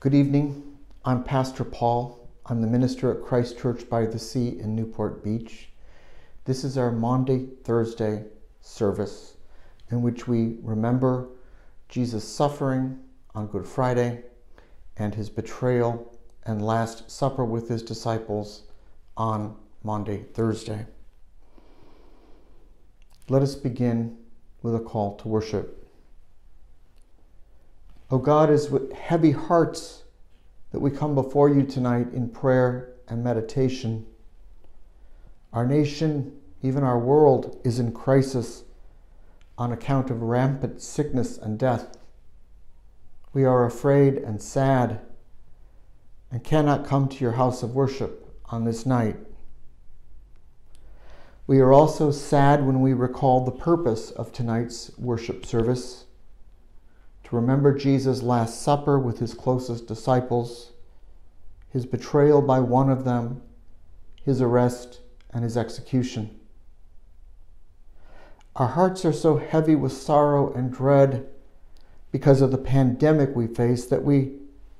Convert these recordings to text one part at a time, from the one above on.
Good evening. I'm Pastor Paul. I'm the minister at Christ Church by the Sea in Newport Beach. This is our Maundy, Thursday service in which we remember Jesus' suffering on Good Friday and his betrayal and Last Supper with his disciples on Maundy, Thursday. Let us begin with a call to worship. O God, it is with heavy hearts that we come before you tonight in prayer and meditation. Our nation, even our world, is in crisis on account of rampant sickness and death. We are afraid and sad and cannot come to your house of worship on this night. We are also sad when we recall the purpose of tonight's worship service to remember Jesus' Last Supper with his closest disciples, his betrayal by one of them, his arrest, and his execution. Our hearts are so heavy with sorrow and dread because of the pandemic we face that we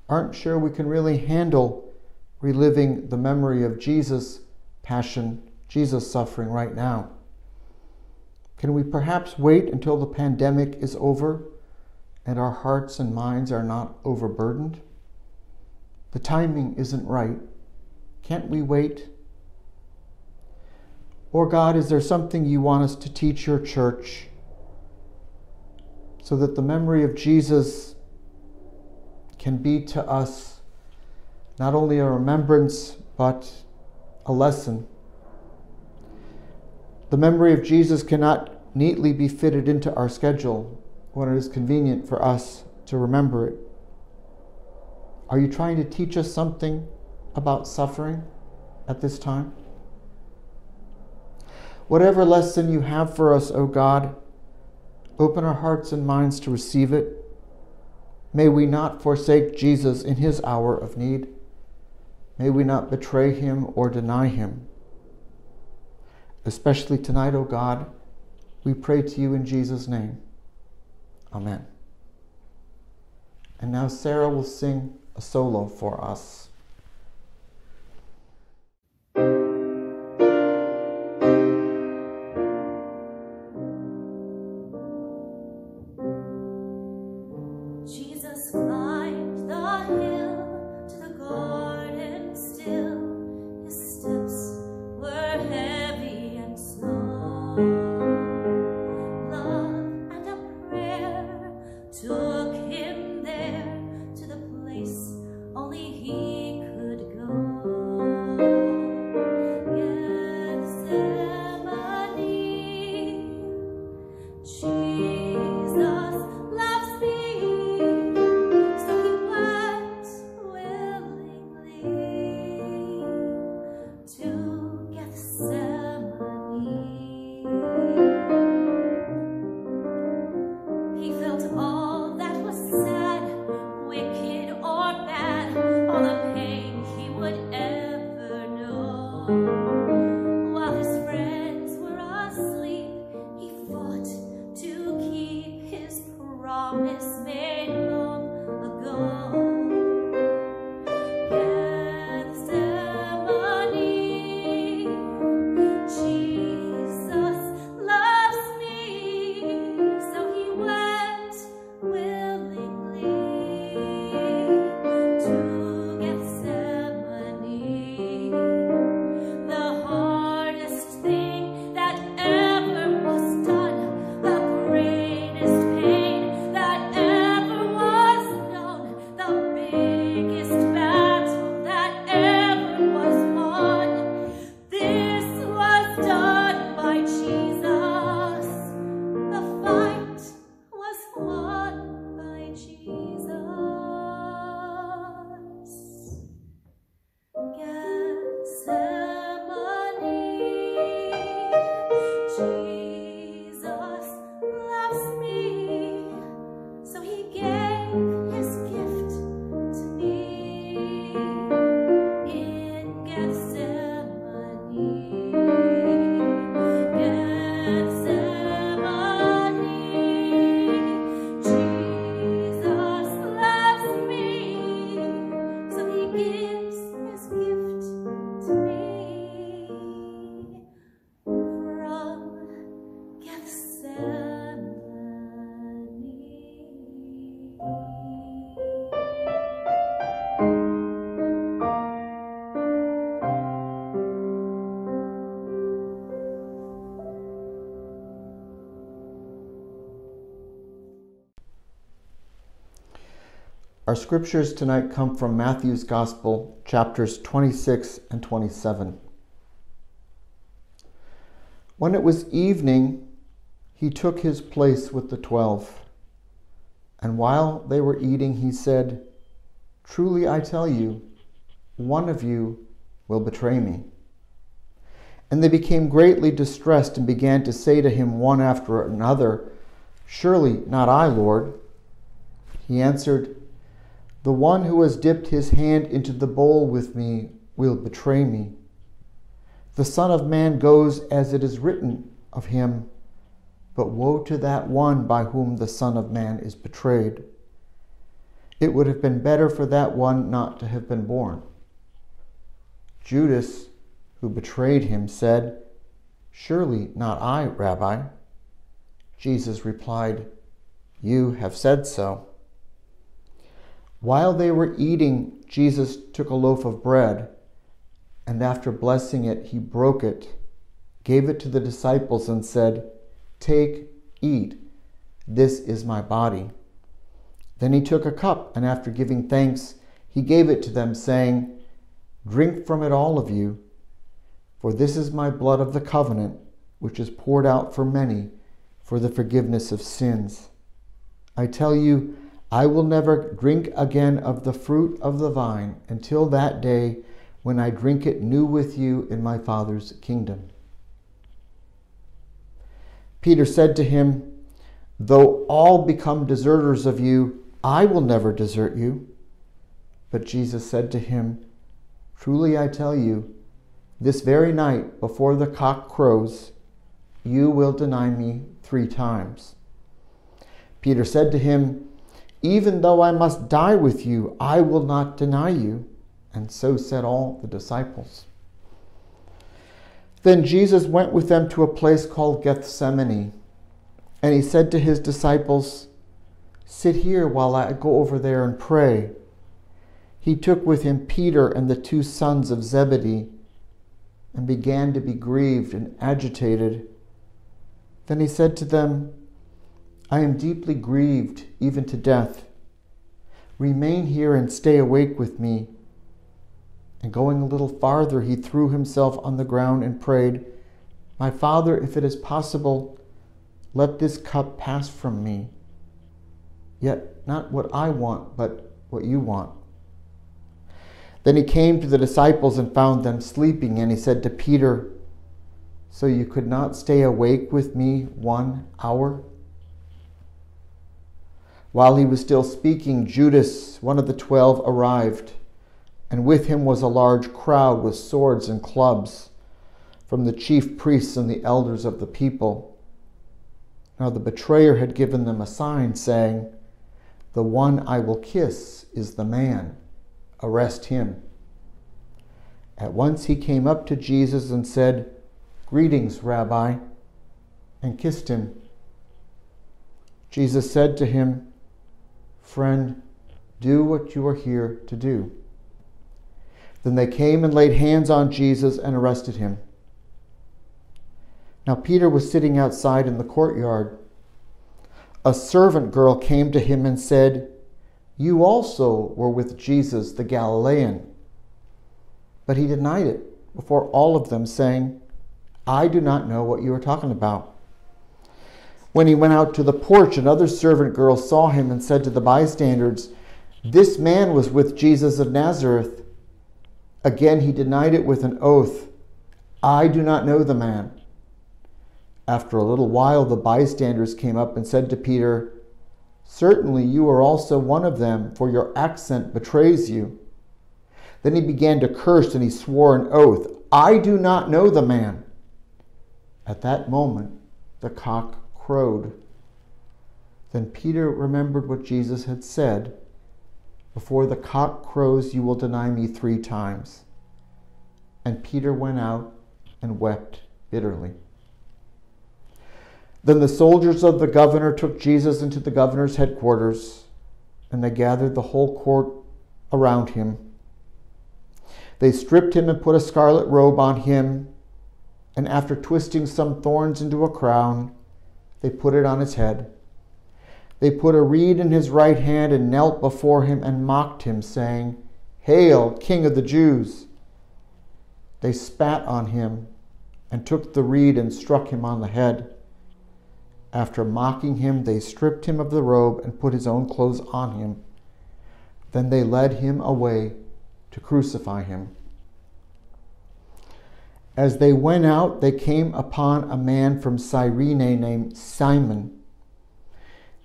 aren't sure we can really handle reliving the memory of Jesus' passion, Jesus' suffering right now. Can we perhaps wait until the pandemic is over and our hearts and minds are not overburdened? The timing isn't right. Can't we wait? Or, God, is there something you want us to teach your church so that the memory of Jesus can be to us not only a remembrance, but a lesson. The memory of Jesus cannot neatly be fitted into our schedule when it is convenient for us to remember it. Are you trying to teach us something about suffering at this time? Whatever lesson you have for us, O God, open our hearts and minds to receive it May we not forsake Jesus in his hour of need. May we not betray him or deny him. Especially tonight, O God, we pray to you in Jesus' name. Amen. And now Sara will sing a solo for us. Our scriptures tonight come from Matthew's Gospel, chapters 26 and 27. When it was evening, he took his place with the twelve. And while they were eating, he said, Truly I tell you, one of you will betray me. And they became greatly distressed and began to say to him one after another, Surely not I, Lord. He answered, The one who has dipped his hand into the bowl with me will betray me. The Son of Man goes as it is written of him, but woe to that one by whom the Son of Man is betrayed. It would have been better for that one not to have been born. Judas, who betrayed him, said, Surely not I, Rabbi. Jesus replied, You have said so. While they were eating, Jesus took a loaf of bread, and after blessing it, he broke it, gave it to the disciples, and said, Take, eat, this is my body. Then he took a cup, and after giving thanks, he gave it to them, saying, Drink from it, all of you, for this is my blood of the covenant, which is poured out for many for the forgiveness of sins. I tell you, I will never drink again of the fruit of the vine until that day when I drink it new with you in my Father's kingdom. Peter said to him, Though all become deserters of you, I will never desert you. But Jesus said to him, Truly I tell you, this very night before the cock crows, you will deny me three times. Peter said to him, Even though I must die with you, I will not deny you. And so said all the disciples. Then Jesus went with them to a place called Gethsemane, and he said to his disciples, Sit here while I go over there and pray he took with him Peter and the two sons of Zebedee and began to be grieved and agitated. Then he said to them, I am deeply grieved, even to death. Remain here and stay awake with me. And going a little farther, he threw himself on the ground and prayed, My Father, if it is possible, let this cup pass from me. Yet not what I want, but what you want. Then he came to the disciples and found them sleeping, and he said to Peter, So you could not stay awake with me one hour? While he was still speaking, Judas, one of the twelve, arrived, and with him was a large crowd with swords and clubs from the chief priests and the elders of the people. Now the betrayer had given them a sign, saying, The one I will kiss is the man arrest him. At once he came up to Jesus and said, Greetings, Rabbi, and kissed him. Jesus said to him, Friend, do what you are here to do. Then they came and laid hands on Jesus and arrested him. Now Peter was sitting outside in the courtyard. A servant girl came to him and said, you also were with Jesus the Galilean. But he denied it before all of them, saying, I do not know what you are talking about. When he went out to the porch, another servant girl saw him and said to the bystanders, This man was with Jesus of Nazareth. Again he denied it with an oath, I do not know the man. After a little while, the bystanders came up and said to Peter, Certainly you are also one of them, for your accent betrays you. Then he began to curse and he swore an oath I do not know the man. At that moment, the cock crowed. Then Peter remembered what Jesus had said Before the cock crows, you will deny me three times. And Peter went out and wept bitterly. Then the soldiers of the governor took Jesus into the governor's headquarters, and they gathered the whole court around him. They stripped him and put a scarlet robe on him, and after twisting some thorns into a crown, they put it on his head. They put a reed in his right hand and knelt before him and mocked him, saying, Hail, King of the Jews! They spat on him and took the reed and struck him on the head. After mocking him, they stripped him of the robe and put his own clothes on him. Then they led him away to crucify him. As they went out, they came upon a man from Cyrene named Simon.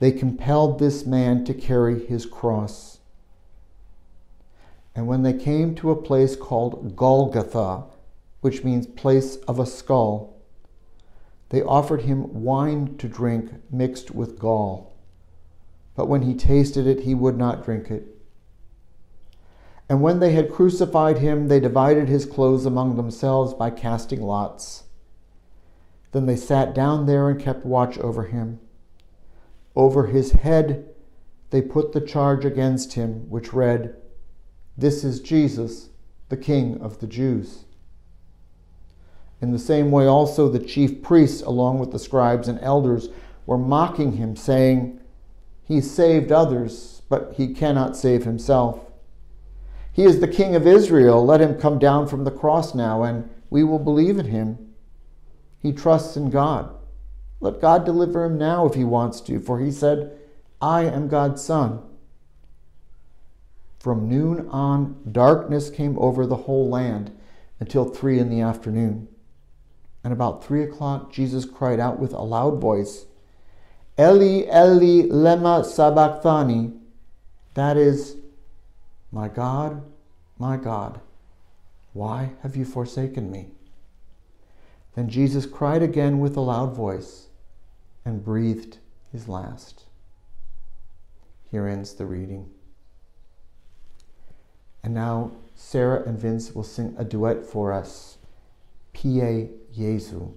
They compelled this man to carry his cross. And when they came to a place called Golgotha, which means place of a skull, they offered him wine to drink mixed with gall. But when he tasted it, he would not drink it. And when they had crucified him, they divided his clothes among themselves by casting lots. Then they sat down there and kept watch over him. Over his head they put the charge against him, which read, This is Jesus, the King of the Jews. In the same way, also the chief priests, along with the scribes and elders, were mocking him, saying, He saved others, but he cannot save himself. He is the King of Israel. Let him come down from the cross now, and we will believe in him. He trusts in God. Let God deliver him now if he wants to, for he said, I am God's son. From noon on, darkness came over the whole land until three in the afternoon. And about three o'clock, Jesus cried out with a loud voice, Eli, Eli, lema sabachthani. That is, my God, my God, why have you forsaken me? Then Jesus cried again with a loud voice and breathed his last. Here ends the reading. And now Sara and Vince will sing a duet for us, Pie Jesu.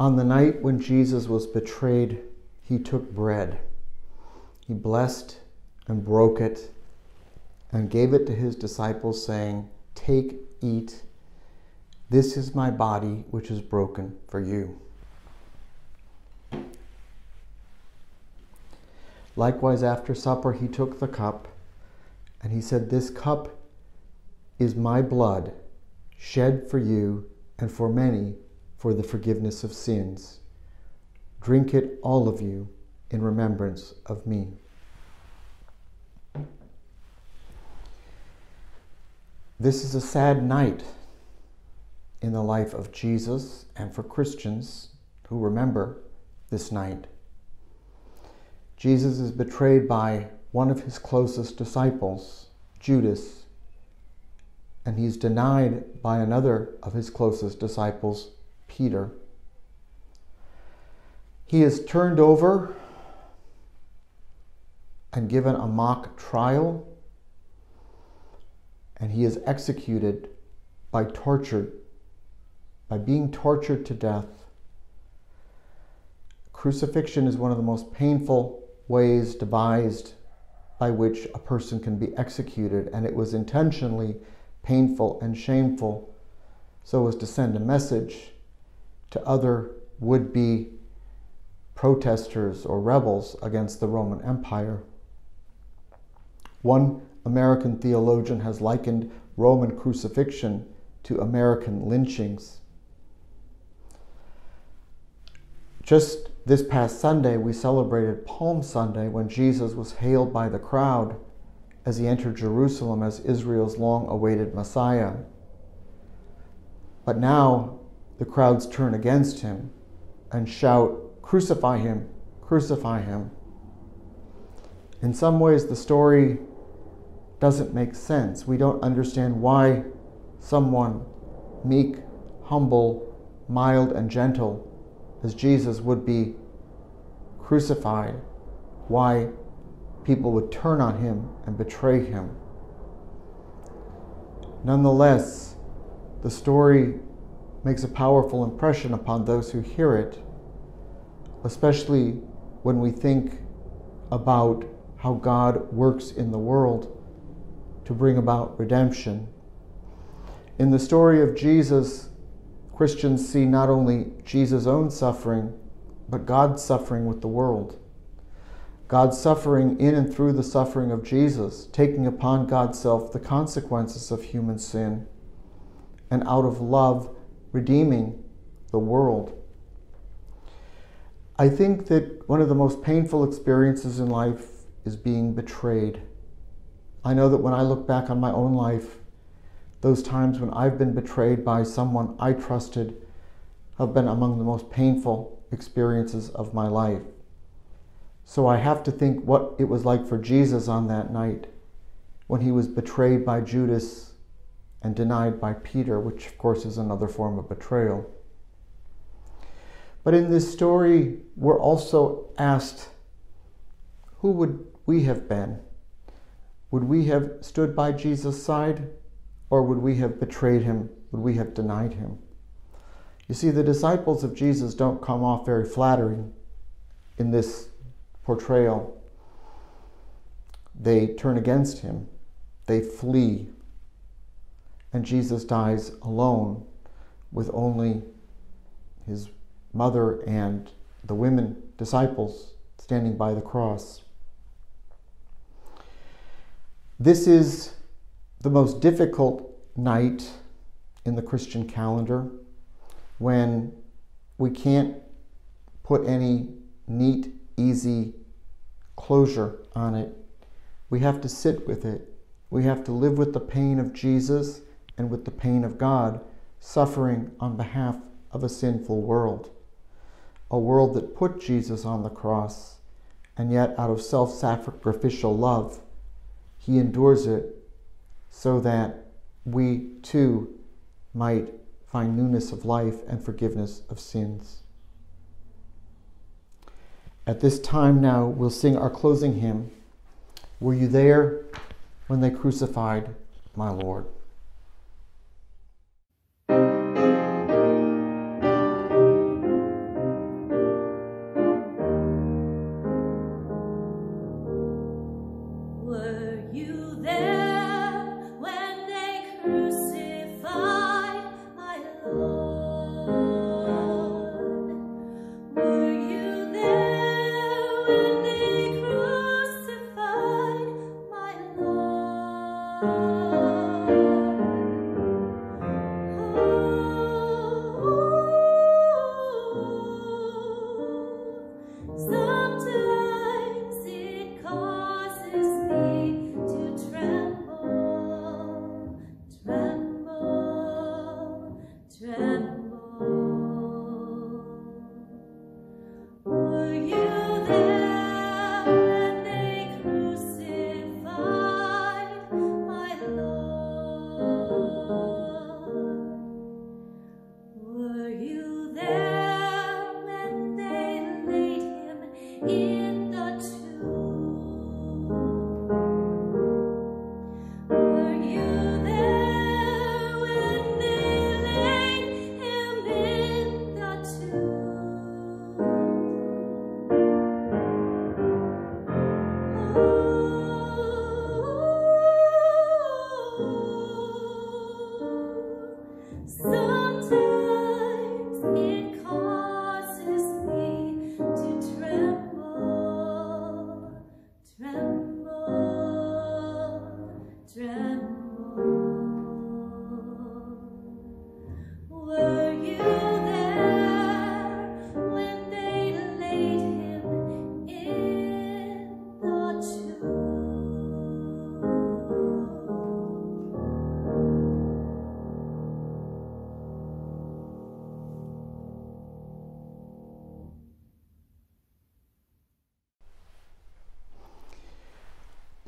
On the night when Jesus was betrayed, he took bread. He blessed and broke it and gave it to his disciples, saying, Take, eat. This is my body, which is broken for you. Likewise, after supper, he took the cup and he said, This cup is my blood, shed for you and for many for the forgiveness of sins. Drink it, all of you, in remembrance of me. This is a sad night in the life of Jesus and for Christians who remember this night. Jesus is betrayed by one of his closest disciples, Judas, and he's denied by another of his closest disciples, Peter. He is turned over and given a mock trial, and he is executed by torture, by being tortured to death. Crucifixion is one of the most painful ways devised by which a person can be executed, and it was intentionally painful and shameful so as to send a message to other would be protesters or rebels against the Roman Empire. One American theologian has likened Roman crucifixion to American lynchings. Just this past Sunday, we celebrated Palm Sunday when Jesus was hailed by the crowd as he entered Jerusalem as Israel's long awaited Messiah. But now the crowds turn against him and shout, Crucify him, crucify him. In some ways, the story doesn't make sense. We don't understand why someone meek, humble, mild, and gentle as Jesus would be crucified, why people would turn on him and betray him. Nonetheless, the story makes a powerful impression upon those who hear it, especially when we think about how God works in the world to bring about redemption. In the story of Jesus, Christians see not only Jesus' own suffering, but God's suffering with the world. God's suffering in and through the suffering of Jesus, taking upon God's self the consequences of human sin, and out of love, redeeming the world. I think that one of the most painful experiences in life is being betrayed. I know that when I look back on my own life, those times when I've been betrayed by someone I trusted have been among the most painful experiences of my life. So I have to think what it was like for Jesus on that night when he was betrayed by Judas and denied by Peter, which of course is another form of betrayal. But in this story, we're also asked who would we have been? Would we have stood by Jesus' side or would we have betrayed him? Would we have denied him? You see, the disciples of Jesus don't come off very flattering in this portrayal. They turn against him, they flee, and Jesus dies alone with only his mother and the women disciples standing by the cross. This is the most difficult night in the Christian calendar when we can't put any neat, easy closure on it. We have to sit with it. We have to live with the pain of Jesus and with the pain of God, suffering on behalf of a sinful world. A world that put Jesus on the cross, and yet out of self sacrificial love, he endures it so that we too might find newness of life and forgiveness of sins. At this time now, we'll sing our closing hymn Were you there when they crucified my Lord?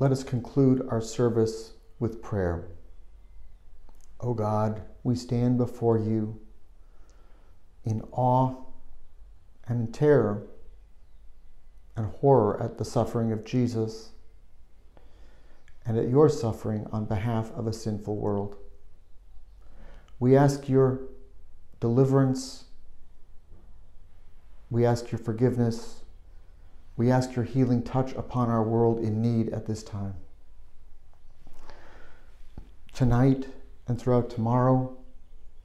Let us conclude our service with prayer. O God, we stand before you in awe and terror and horror at the suffering of Jesus and at your suffering on behalf of a sinful world. We ask your deliverance. We ask your forgiveness. We ask your healing touch upon our world in need at this time. Tonight and throughout tomorrow,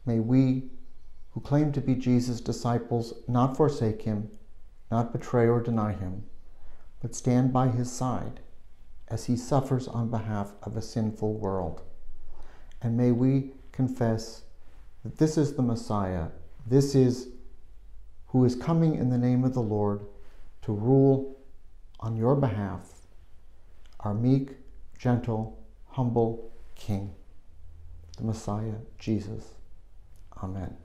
may we who claim to be Jesus' disciples not forsake him, not betray or deny him, but stand by his side as he suffers on behalf of a sinful world. And may we confess that this is the Messiah, this is who is coming in the name of the Lord to rule on your behalf, our meek, gentle, humble King, the Messiah, Jesus. Amen.